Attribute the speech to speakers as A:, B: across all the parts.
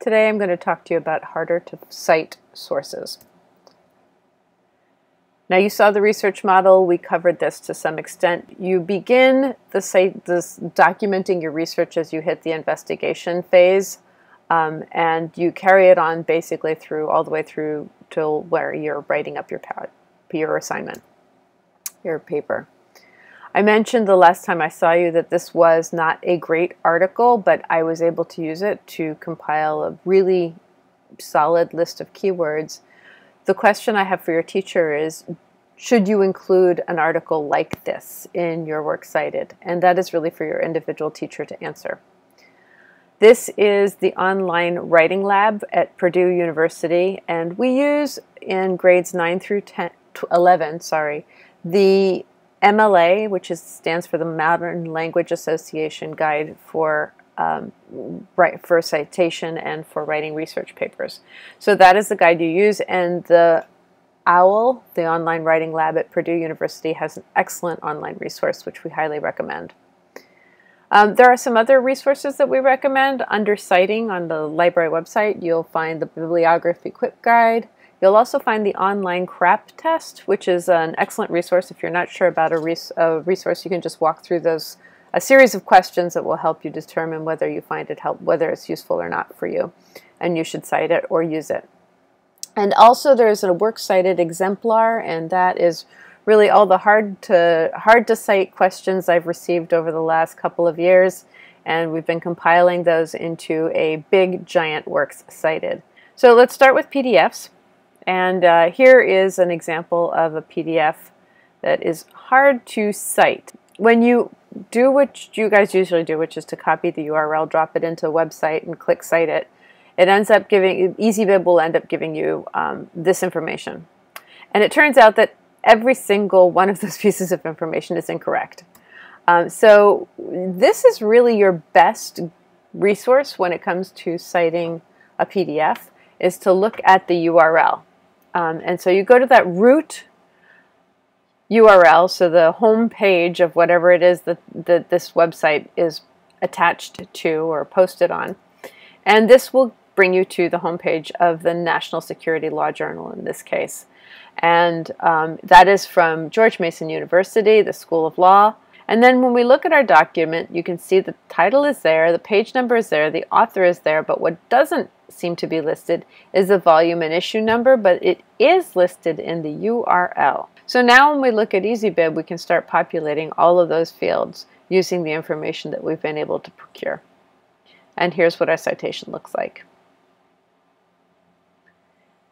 A: Today I'm going to talk to you about harder to cite sources. Now you saw the research model, we covered this to some extent. You begin the site, this documenting your research as you hit the investigation phase um, and you carry it on basically through all the way through till where you're writing up your, your assignment, your paper. I mentioned the last time I saw you that this was not a great article, but I was able to use it to compile a really solid list of keywords. The question I have for your teacher is, should you include an article like this in your works cited? And that is really for your individual teacher to answer. This is the online writing lab at Purdue University, and we use in grades 9 through 10, 11, sorry, the MLA, which is, stands for the Modern Language Association Guide for um, for citation and for writing research papers. So that is the guide you use, and the OWL, the online writing lab at Purdue University, has an excellent online resource which we highly recommend. Um, there are some other resources that we recommend under citing on the library website. You'll find the Bibliography Quick Guide, You'll also find the online CRAP test, which is an excellent resource. If you're not sure about a, res a, resource, you can just walk through those a series of questions that will help you determine whether you find it help whether it's useful or not for you, and you should cite it or use it. And also, there's a works cited exemplar, and that is really all the hard to hard to cite questions I've received over the last couple of years, and we've been compiling those into a big giant works cited. So let's start with PDFs. And uh, here is an example of a PDF that is hard to cite. When you do what you guys usually do, which is to copy the URL, drop it into a website, and click cite it, it ends up giving, EasyBib will end up giving you um, this information. And it turns out that every single one of those pieces of information is incorrect. Um, so this is really your best resource when it comes to citing a PDF is to look at the URL. Um, and so you go to that root URL, so the home page of whatever it is that, that this website is attached to or posted on. And this will bring you to the homepage of the National Security Law Journal in this case. And um, that is from George Mason University, the School of Law. And then when we look at our document, you can see the title is there, the page number is there, the author is there, but what doesn't seem to be listed is the volume and issue number, but it is listed in the URL. So now when we look at EasyBib, we can start populating all of those fields using the information that we've been able to procure. And here's what our citation looks like.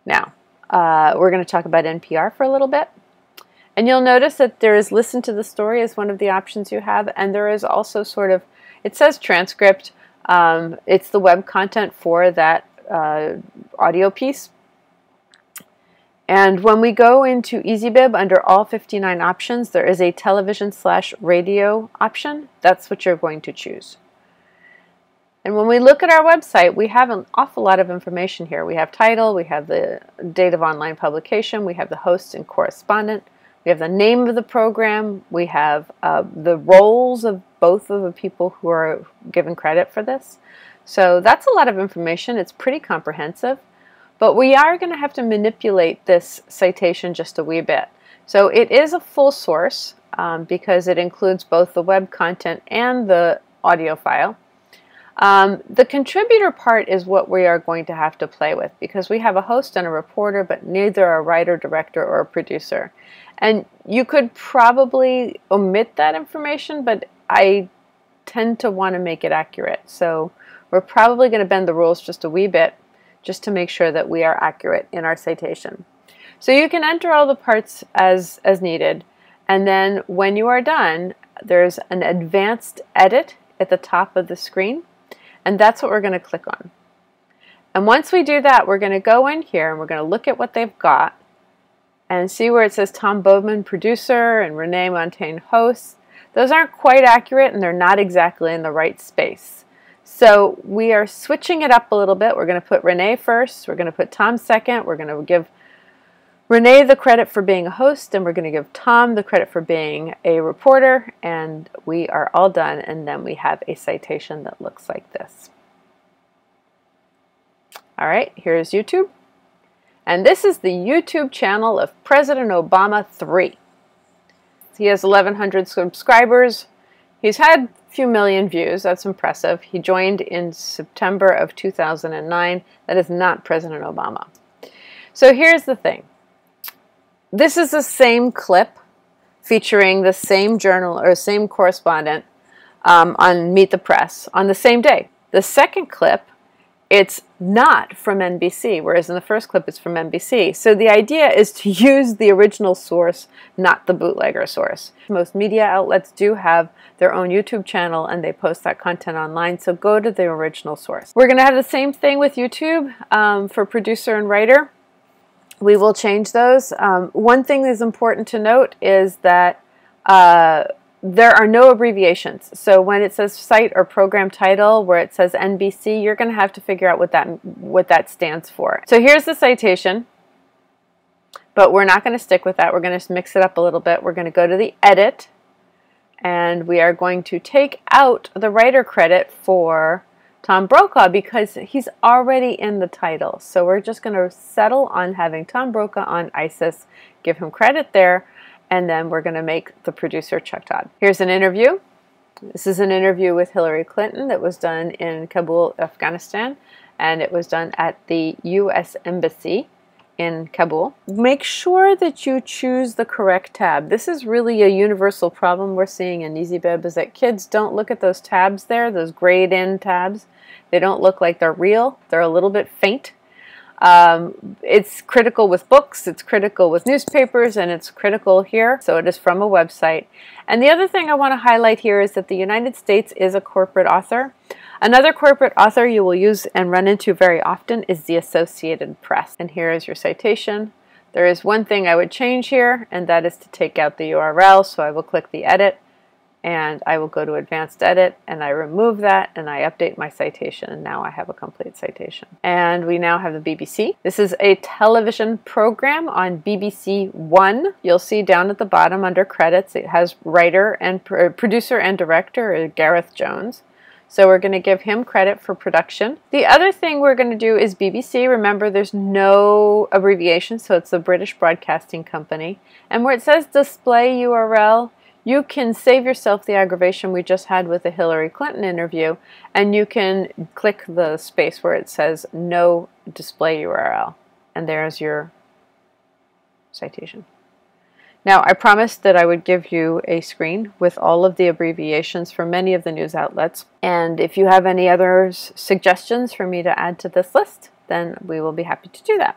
A: Now, uh, we're going to talk about NPR for a little bit. And you'll notice that there is listen to the story as one of the options you have, and there is also sort of, it says transcript. Um, it's the web content for that uh, audio piece. And when we go into EasyBib under all 59 options, there is a television slash radio option. That's what you're going to choose. And when we look at our website, we have an awful lot of information here. We have title, we have the date of online publication, we have the host and correspondent, we have the name of the program. We have uh, the roles of both of the people who are given credit for this. So that's a lot of information. It's pretty comprehensive. But we are going to have to manipulate this citation just a wee bit. So it is a full source um, because it includes both the web content and the audio file. Um, the contributor part is what we are going to have to play with because we have a host and a reporter, but neither a writer, director, or a producer. And you could probably omit that information, but I tend to want to make it accurate. So we're probably going to bend the rules just a wee bit just to make sure that we are accurate in our citation. So you can enter all the parts as, as needed. And then when you are done, there's an advanced edit at the top of the screen. And that's what we're going to click on. And once we do that, we're going to go in here and we're going to look at what they've got and see where it says Tom Bowman, producer, and Renee Montagne, host. Those aren't quite accurate and they're not exactly in the right space. So we are switching it up a little bit. We're going to put Renee first. We're going to put Tom second. We're going to give Renee the credit for being a host, and we're going to give Tom the credit for being a reporter, and we are all done, and then we have a citation that looks like this. All right, here's YouTube. And this is the YouTube channel of President Obama 3. He has 1,100 subscribers. He's had a few million views. That's impressive. He joined in September of 2009. That is not President Obama. So here's the thing. This is the same clip featuring the same journal or same correspondent um, on Meet the Press on the same day. The second clip it's not from NBC, whereas in the first clip it's from NBC. So the idea is to use the original source, not the bootlegger source. Most media outlets do have their own YouTube channel and they post that content online, so go to the original source. We're going to have the same thing with YouTube um, for producer and writer. We will change those. Um, one thing that's important to note is that uh, there are no abbreviations. So when it says site or program title, where it says NBC, you're going to have to figure out what that what that stands for. So here's the citation, but we're not going to stick with that. We're going to mix it up a little bit. We're going to go to the edit, and we are going to take out the writer credit for Tom Brokaw because he's already in the title. So we're just going to settle on having Tom Brokaw on ISIS, give him credit there and then we're going to make the producer Chuck Todd. Here's an interview. This is an interview with Hillary Clinton that was done in Kabul, Afghanistan, and it was done at the U.S. Embassy in Kabul. Make sure that you choose the correct tab. This is really a universal problem we're seeing in EasyBib is that kids don't look at those tabs there, those grayed in tabs. They don't look like they're real. They're a little bit faint. Um, it's critical with books, it's critical with newspapers, and it's critical here. So it is from a website. And the other thing I want to highlight here is that the United States is a corporate author. Another corporate author you will use and run into very often is the Associated Press. And here is your citation. There is one thing I would change here, and that is to take out the URL. So I will click the edit and I will go to advanced edit and I remove that and I update my citation and now I have a complete citation. And we now have the BBC. This is a television program on BBC One. You'll see down at the bottom under credits it has writer and pr producer and director uh, Gareth Jones. So we're going to give him credit for production. The other thing we're going to do is BBC. Remember, there's no abbreviation, so it's the British Broadcasting Company. And where it says display URL, you can save yourself the aggravation we just had with the Hillary Clinton interview, and you can click the space where it says no display URL. And there's your citation. Now, I promised that I would give you a screen with all of the abbreviations for many of the news outlets. And if you have any other suggestions for me to add to this list, then we will be happy to do that.